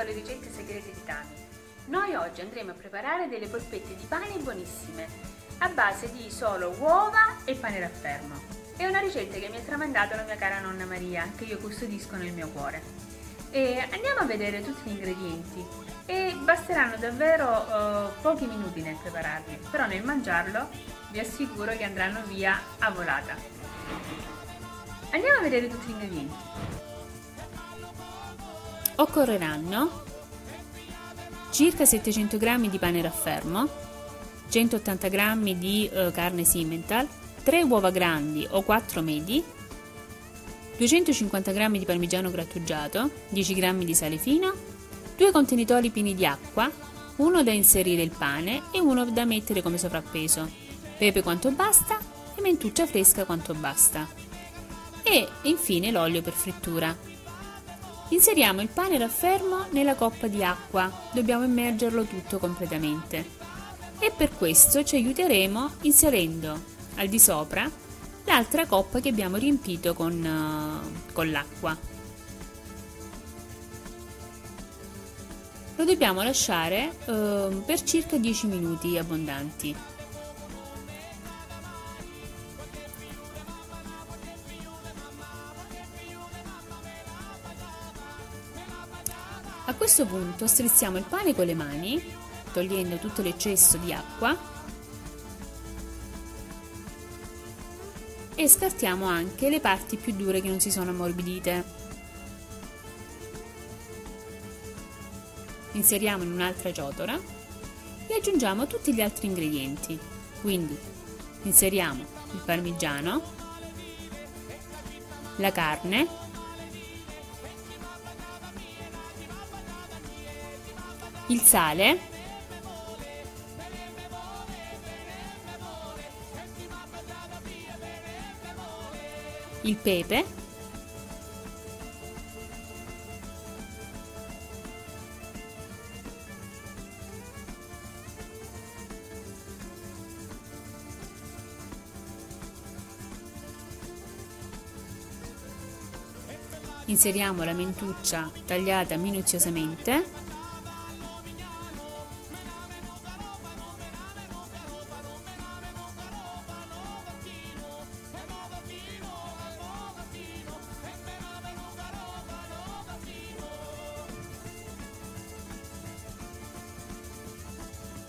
alle ricette segrete di Tami. Noi oggi andremo a preparare delle polpette di pane buonissime, a base di solo uova e pane raffermo. È una ricetta che mi ha tramandato la mia cara nonna Maria, che io custodisco nel mio cuore. E andiamo a vedere tutti gli ingredienti e basteranno davvero uh, pochi minuti nel prepararli, però nel mangiarlo vi assicuro che andranno via a volata. Andiamo a vedere tutti gli ingredienti. Occorreranno circa 700 g di pane raffermo, 180 g di eh, carne Simmental, 3 uova grandi o 4 medi, 250 g di parmigiano grattugiato, 10 g di sale fino, 2 contenitori pieni di acqua, uno da inserire il pane e uno da mettere come sovrappeso, pepe quanto basta e mentuccia fresca quanto basta. E infine l'olio per frittura. Inseriamo il pane raffermo nella coppa di acqua, dobbiamo immergerlo tutto completamente. E per questo ci aiuteremo inserendo al di sopra l'altra coppa che abbiamo riempito con, uh, con l'acqua. Lo dobbiamo lasciare uh, per circa 10 minuti abbondanti. A questo punto strizziamo il pane con le mani, togliendo tutto l'eccesso di acqua e scartiamo anche le parti più dure che non si sono ammorbidite. Inseriamo in un'altra ciotola e aggiungiamo tutti gli altri ingredienti. Quindi inseriamo il parmigiano, la carne, il sale, il pepe, inseriamo la mentuccia tagliata minuziosamente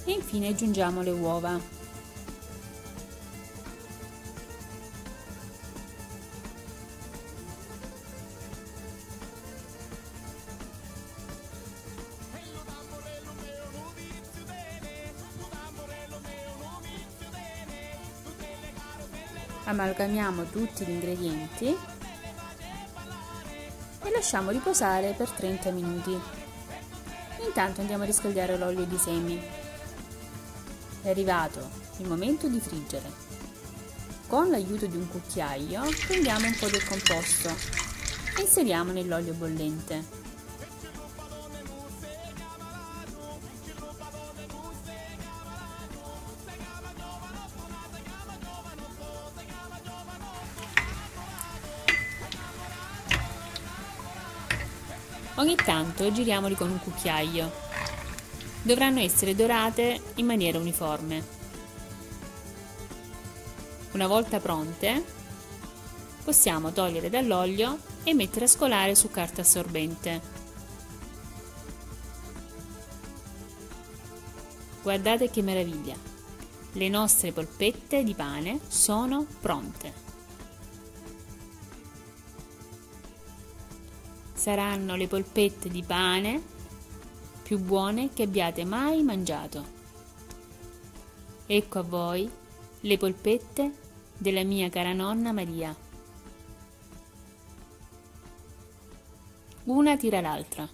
e infine aggiungiamo le uova. Amalgamiamo tutti gli ingredienti e lasciamo riposare per 30 minuti. Intanto andiamo a riscaldare l'olio di semi. È arrivato il momento di friggere. Con l'aiuto di un cucchiaio prendiamo un po' del composto e inseriamo nell'olio bollente. Ogni tanto giriamoli con un cucchiaio dovranno essere dorate in maniera uniforme. Una volta pronte, possiamo togliere dall'olio e mettere a scolare su carta assorbente. Guardate che meraviglia! Le nostre polpette di pane sono pronte. Saranno le polpette di pane più buone che abbiate mai mangiato. Ecco a voi le polpette della mia cara nonna Maria. Una tira l'altra.